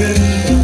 remember